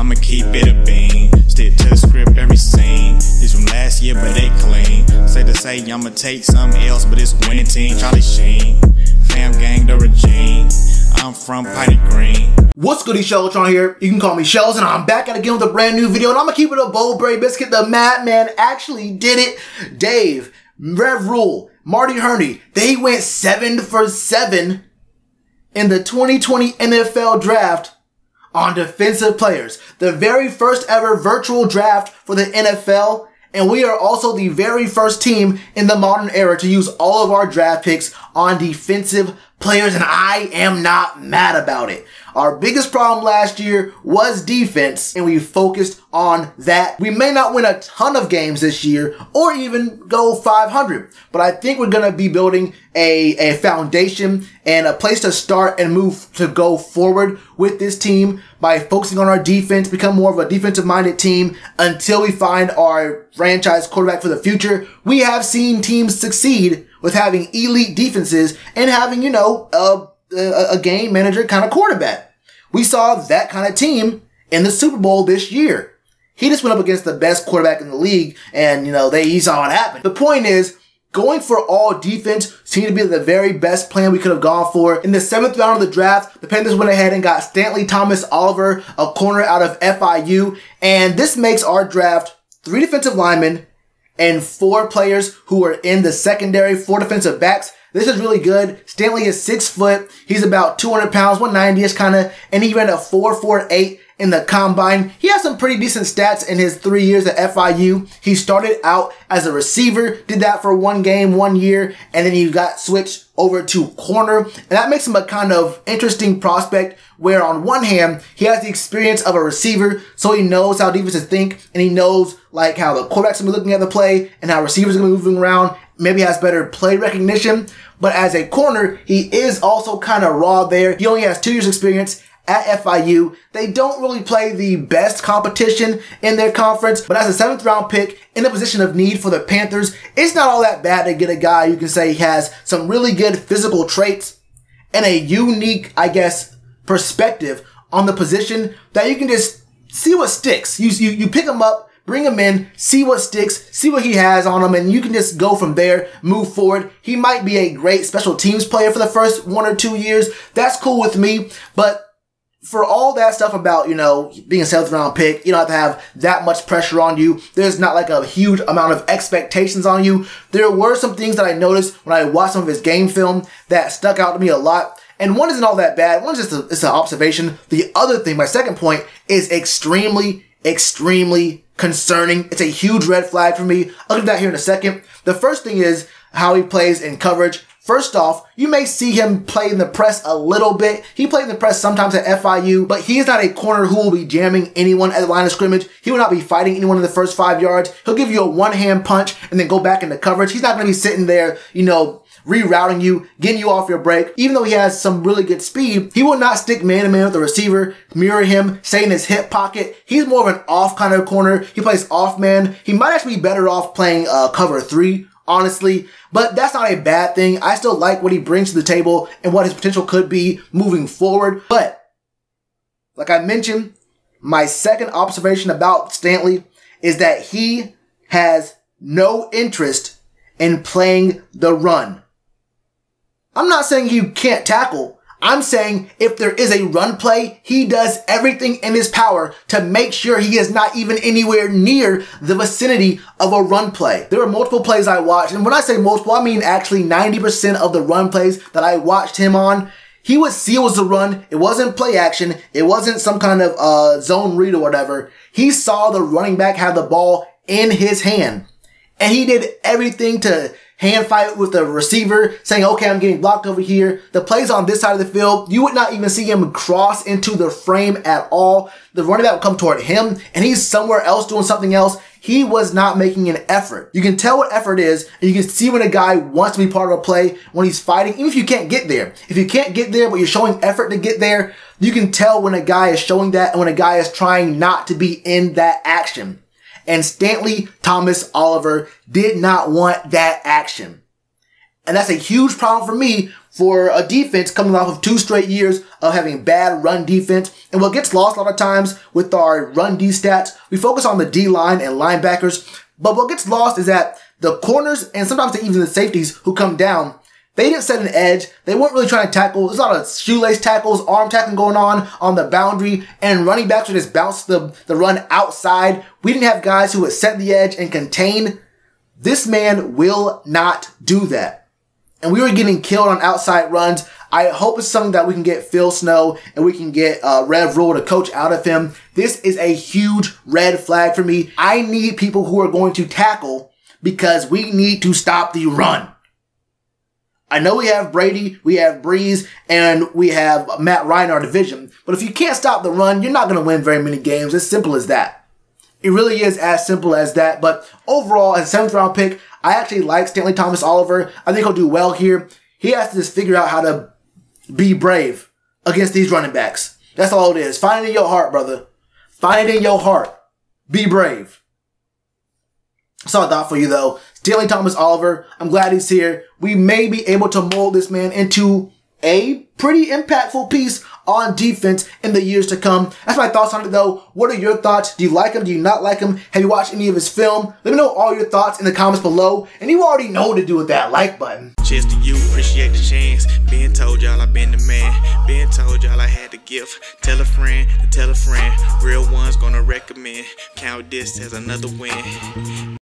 I'ma keep it a bean. Stick to the script every scene. This from last year, but they clean. Say to say I'ma take something else, but it's winning team. Charlie Sheen. Fam gang the regime. I'm from Piney Green. What's goody, Shellitron here? You can call me Shells, and I'm back at again with a brand new video, and I'm gonna keep it a Bowlberry Biscuit. The Madman actually did it. Dave, Rev Rhule, Marty Hurney, they went seven for seven in the 2020 NFL Draft on defensive players. The very first ever virtual draft for the NFL. And we are also the very first team in the modern era to use all of our draft picks on defensive players. And I am not mad about it. Our biggest problem last year was defense, and we focused on that. We may not win a ton of games this year or even go 500, but I think we're going to be building a, a foundation and a place to start and move to go forward with this team by focusing on our defense, become more of a defensive minded team until we find our franchise quarterback for the future. We have seen teams succeed with having elite defenses and having, you know, a a, a game manager kind of quarterback. We saw that kind of team in the Super Bowl this year. He just went up against the best quarterback in the league, and you know they he saw what happened. The point is, going for all defense seemed to be the very best plan we could have gone for. In the seventh round of the draft, the Panthers went ahead and got Stantley Thomas Oliver, a corner out of FIU, and this makes our draft three defensive linemen and four players who are in the secondary, four defensive backs. This is really good. Stantley is six foot. He's about 200 pounds, 190 ish kind of, and he ran a 4.48 in the combine. He has some pretty decent stats in his three years at FIU. He started out as a receiver, did that for one game, one year, and then he got switched over to corner. And that makes him a kind of interesting prospect where on one hand, he has the experience of a receiver, so he knows how defenses think, and he knows like how the quarterback's be looking at the play and how receivers are moving around. Maybe has better play recognition, but as a corner, he is also kind of raw there. He only has two years experience at FIU. They don't really play the best competition in their conference, but as a seventh round pick in a position of need for the Panthers, it's not all that bad to get a guy you can say has some really good physical traits and a unique, I guess, perspective on the position that you can just see what sticks. You, you, you pick him up, bring him in, see what sticks, see what he has on him, and you can just go from there, move forward. He might be a great special teams player for the first one or two years. That's cool with me, but for all that stuff about, you know, being a seventh round pick, you don't have to have that much pressure on you. There's not like a huge amount of expectations on you. There were some things that I noticed when I watched some of his game film that stuck out to me a lot. And one isn't all that bad. One's just a, it's an observation. The other thing, my second point, is extremely, extremely concerning. It's a huge red flag for me. I'll get that here in a second. The first thing is how he plays in coverage. First off, you may see him play in the press a little bit. He played in the press sometimes at FIU, but he is not a corner who will be jamming anyone at the line of scrimmage. He will not be fighting anyone in the first five yards. He'll give you a one-hand punch and then go back into coverage. He's not going to be sitting there, you know, rerouting you, getting you off your break. Even though he has some really good speed, he will not stick man to man with the receiver, mirror him, stay in his hip pocket. He's more of an off kind of corner. He plays off man. He might actually be better off playing uh, cover three honestly. But that's not a bad thing. I still like what he brings to the table and what his potential could be moving forward. But like I mentioned, my second observation about Stantley is that he has no interest in playing the run. I'm not saying he can't tackle. I'm saying if there is a run play, he does everything in his power to make sure he is not even anywhere near the vicinity of a run play. There are multiple plays I watched, and when I say multiple, I mean actually 90% of the run plays that I watched him on. He would see it was a run. It wasn't play action. It wasn't some kind of uh, zone read or whatever. He saw the running back have the ball in his hand. And he did everything to hand fight with the receiver, saying, okay, I'm getting blocked over here. The plays on this side of the field, you would not even see him cross into the frame at all. The running back would come toward him, and he's somewhere else doing something else. He was not making an effort. You can tell what effort is, and you can see when a guy wants to be part of a play, when he's fighting, even if you can't get there. If you can't get there, but you're showing effort to get there, you can tell when a guy is showing that and when a guy is trying not to be in that action and Stantley Thomas Oliver did not want that action. And that's a huge problem for me for a defense coming off of two straight years of having bad run defense. And what gets lost a lot of times with our run D stats, we focus on the D line and linebackers. But what gets lost is that the corners and sometimes even the safeties who come down, they didn't set an edge. They weren't really trying to tackle. There's a lot of shoelace tackles, arm tackling going on on the boundary, and running backs would just bounce the, the run outside. We didn't have guys who would set the edge and contain. This man will not do that. And we were getting killed on outside runs. I hope it's something that we can get Phil Snow and we can get uh, Rev Rhule to coach out of him. This is a huge red flag for me. I need people who are going to tackle because we need to stop the run. I know we have Brady, we have Brees, and we have Matt Ryan in our division, but if you can't stop the run, you're not going to win very many games. It's simple as that. It really is as simple as that. But overall, as a seventh round pick, I actually like Stantley Thomas Oliver. I think he'll do well here. He has to just figure out how to be brave against these running backs. That's all it is. Find it in your heart, brother. Find it in your heart. Be brave. Saw that for you though. Stantley Thomas Oliver. I'm glad he's here. We may be able to mold this man into a pretty impactful piece on defense in the years to come. That's my thoughts on it though. What are your thoughts? Do you like him? Do you not like him? Have you watched any of his film? Let me know all your thoughts in the comments below. And you already know what to do with that like button. Cheers to you, appreciate the chance. Being told y'all I been the man. Being told y'all I had the gift. Tell a friend to tell a friend. Real ones gonna recommend. Count this as another win.